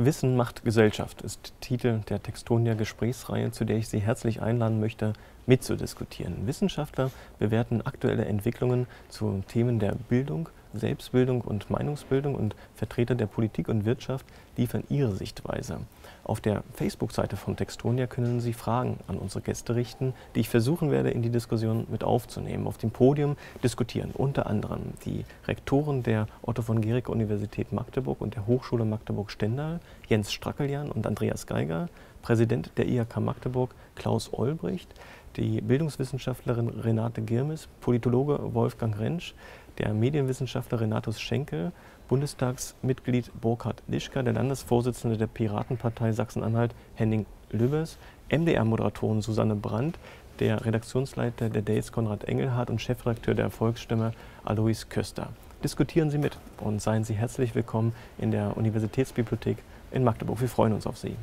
Wissen macht Gesellschaft ist Titel der Textonia Gesprächsreihe, zu der ich Sie herzlich einladen möchte, mitzudiskutieren. Wissenschaftler bewerten aktuelle Entwicklungen zu Themen der Bildung, Selbstbildung und Meinungsbildung und Vertreter der Politik und Wirtschaft liefern ihre Sichtweise. Auf der Facebook-Seite von Textonia können Sie Fragen an unsere Gäste richten, die ich versuchen werde, in die Diskussion mit aufzunehmen. Auf dem Podium diskutieren unter anderem die Rektoren der Otto von Guericke Universität Magdeburg und der Hochschule Magdeburg-Stendal, Jens Strackeljan und Andreas Geiger, Präsident der IHK Magdeburg Klaus Olbricht, die Bildungswissenschaftlerin Renate Girmes, Politologe Wolfgang Rentsch, der Medienwissenschaftler Renatus Schenkel, Bundestagsmitglied Burkhard Lischka, der Landesvorsitzende der Piratenpartei Sachsen-Anhalt Henning Lübbers, MDR-Moderatorin Susanne Brandt, der Redaktionsleiter der Days Konrad Engelhardt und Chefredakteur der Volksstimme Alois Köster. Diskutieren Sie mit und seien Sie herzlich willkommen in der Universitätsbibliothek in Magdeburg. Wir freuen uns auf Sie.